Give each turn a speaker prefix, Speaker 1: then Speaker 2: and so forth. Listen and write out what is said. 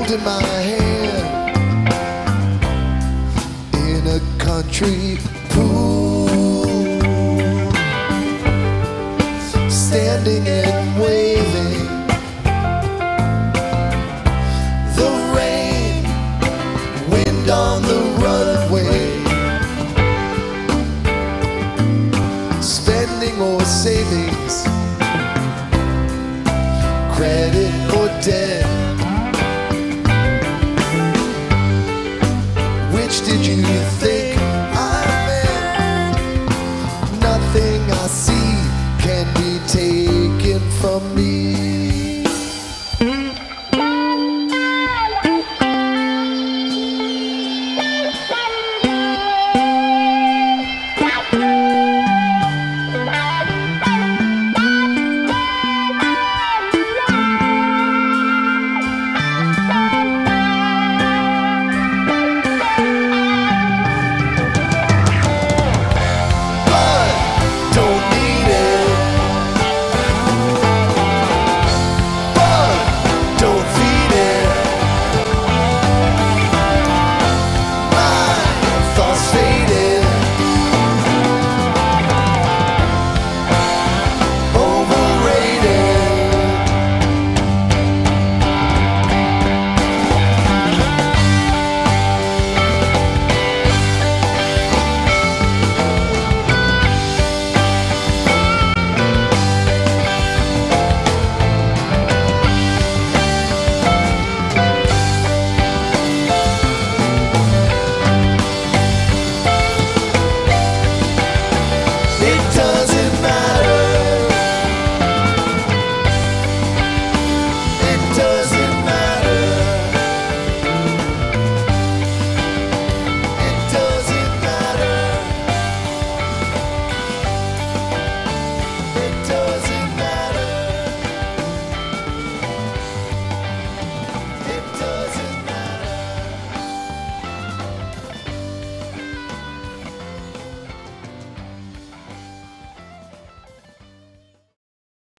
Speaker 1: holding my hand in a country pool, standing and waving. The rain, wind on the runway, spending or savings, credit or debt. Did you think I meant? Nothing I see can be taken from me.